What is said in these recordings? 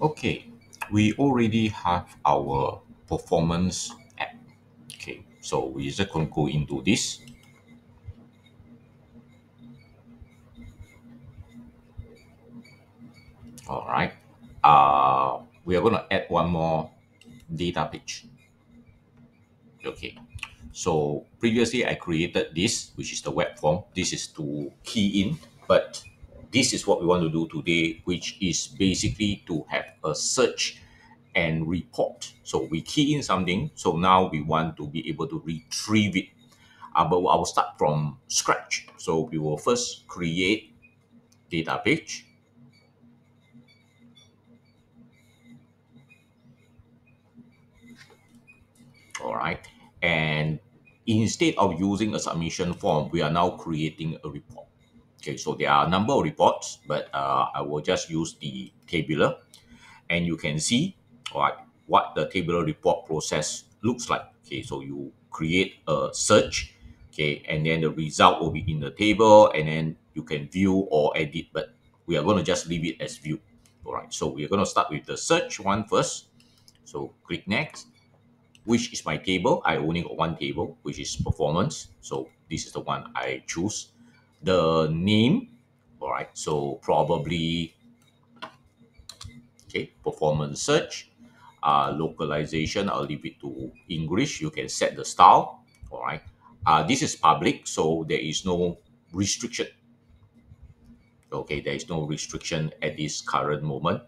Okay, we already have our performance app. Okay, so we just going to go into this. All right. Uh, we are going to add one more data page. Okay. So previously I created this, which is the web form. This is to key in, but this is what we want to do today, which is basically to have a search and report. So we key in something. So now we want to be able to retrieve it. Uh, but I will start from scratch. So we will first create data page. All right. And instead of using a submission form, we are now creating a report. Okay, so there are a number of reports, but uh, I will just use the tabular. And you can see right, what the tabular report process looks like. Okay, so you create a search, okay, and then the result will be in the table, and then you can view or edit, but we are going to just leave it as view. All right, so we are going to start with the search one first. So click next which is my table. I only got one table, which is performance. So this is the one I choose. The name, all right. So probably, okay, performance search. Uh, localization, I'll leave it to English. You can set the style, all right. Uh, this is public, so there is no restriction. Okay, there is no restriction at this current moment.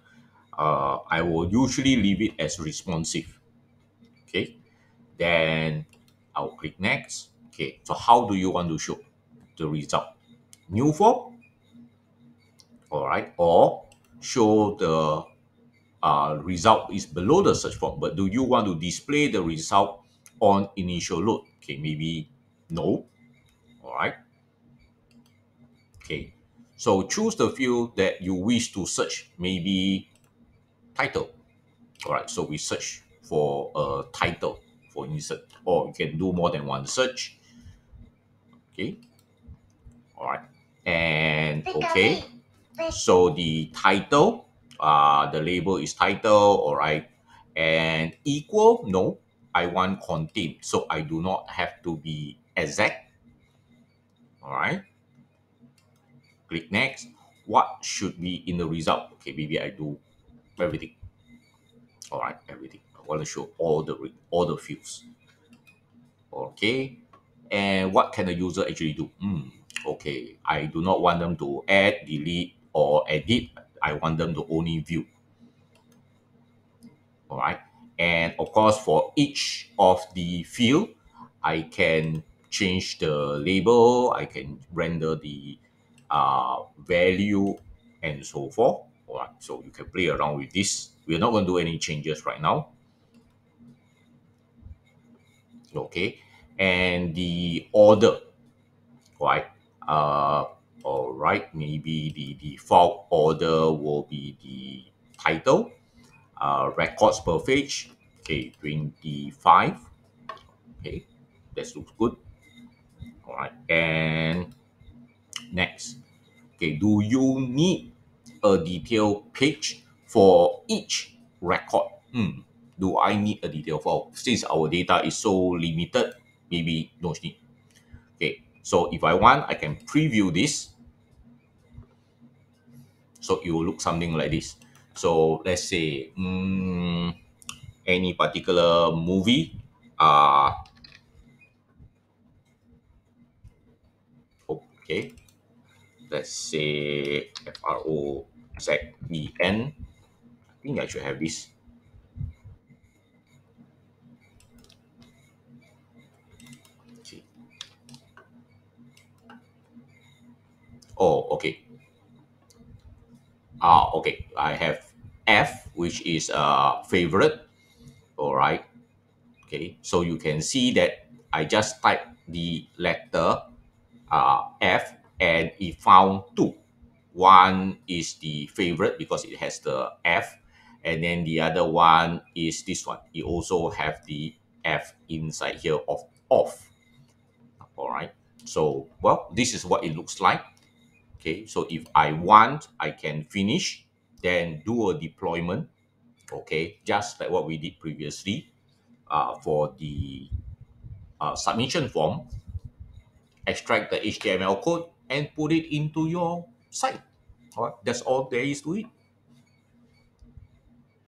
Uh, I will usually leave it as responsive okay then I'll click next okay so how do you want to show the result new form all right or show the uh, result is below the search form but do you want to display the result on initial load okay maybe no all right okay so choose the field that you wish to search maybe title all right so we search for a title, for instance, or you can do more than one search. Okay. All right. And okay. So the title, uh, the label is title, all right. And equal, no, I want contain. So I do not have to be exact. All right. Click next. What should be in the result? Okay, maybe I do everything. All right, everything I want to show all the all the fields. Okay, and what can the user actually do? Hmm. Okay, I do not want them to add, delete, or edit. I want them to only view. All right, and of course, for each of the field, I can change the label. I can render the uh, value and so forth. All right, so you can play around with this. We're not going to do any changes right now. okay and the order right uh all right maybe the default order will be the title. Uh records per page. Okay 25 okay that looks good. All right and next. Okay do you need a detailed page for each record? Hmm do I need a detail file? Since our data is so limited, maybe no need. So if I want, I can preview this. So it will look something like this. So let's say um, any particular movie. Uh, okay, let's say F R O Z E N. I think I should have this. Oh, okay. Ah, okay. I have F, which is a uh, favorite. All right. Okay. So you can see that I just type the letter uh, F and it found two. One is the favorite because it has the F, and then the other one is this one. It also have the F inside here of off. All right. So, well, this is what it looks like. Okay, so if I want, I can finish, then do a deployment. Okay, just like what we did previously uh, for the uh, submission form, extract the HTML code and put it into your site. All right, that's all there is to it.